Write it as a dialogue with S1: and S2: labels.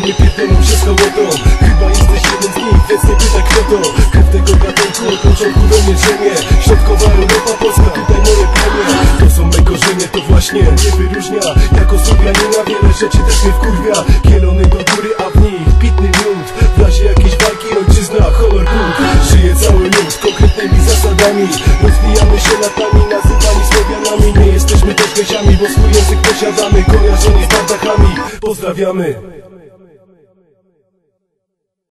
S1: nie pierdolą się z hołotą Chyba jesteś jeden z nich, więc nie pytaj kto to. Krew tego gatunku od początku we mnie właśnie nie wyróżnia. Jako Słowianina wiele rzeczy też mnie wkurwia. Kielony do góry, a w nich pitny miód. W razie jakiejś walki ojczyzna, honor Bóg Żyje cały lud konkretnymi zasadami. Rozwijamy się latami, nazywani Słowianami. Nie jesteśmy też bo swój język posiadamy Kojarzeni z bardachami, pozdrawiamy